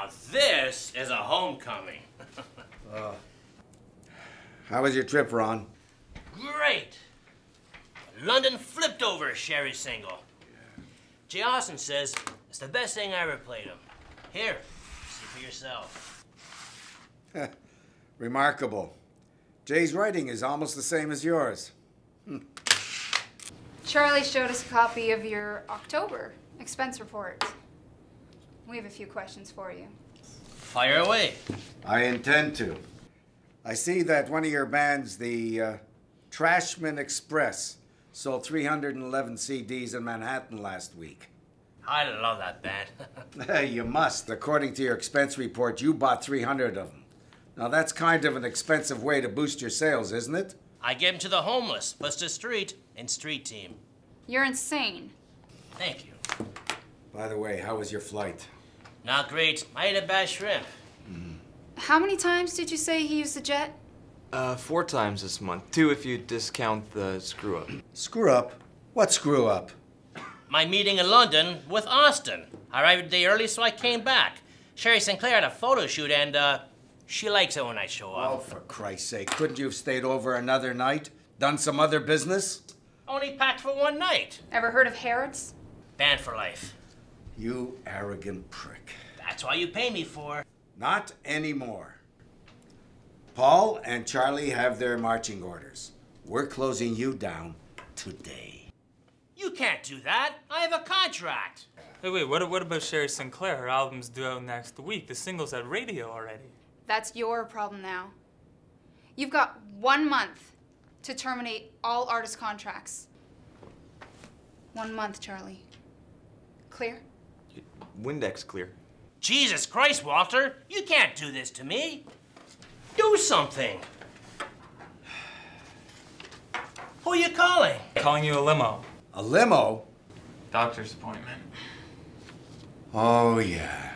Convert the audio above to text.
Now this is a homecoming. How was your trip, Ron? Great. London flipped over a Sherry single. Jay Austin says it's the best thing I ever played him. Here, see for yourself. Remarkable. Jay's writing is almost the same as yours. Hmm. Charlie showed us a copy of your October expense report. We have a few questions for you. Fire away. I intend to. I see that one of your bands, the uh, Trashman Express, sold 311 CDs in Manhattan last week. I love that band. you must. According to your expense report, you bought 300 of them. Now, that's kind of an expensive way to boost your sales, isn't it? I give 'em to the homeless, plus the street, and street team. You're insane. Thank you. By the way, how was your flight? Not great. I ate a bad shrimp. How many times did you say he used the jet? Uh, four times this month. Two if you discount the screw up. Screw up? What screw up? My meeting in London with Austin. I arrived a day early, so I came back. Sherry Sinclair had a photo shoot, and uh, she likes it when I show up. Oh, for Christ's sake, couldn't you have stayed over another night? Done some other business? Only packed for one night. Ever heard of Harrods? Banned for life. You arrogant prick. That's why you pay me for. Not anymore. Paul and Charlie have their marching orders. We're closing you down today. You can't do that. I have a contract. Wait, wait, what, what about Sherry Sinclair? Her album's due out next week. The single's at radio already. That's your problem now. You've got one month to terminate all artist contracts. One month, Charlie. Clear? Windex clear. Jesus Christ, Walter. You can't do this to me. Do something. Who are you calling? Calling you a limo. A limo? Doctor's appointment. Oh, yeah.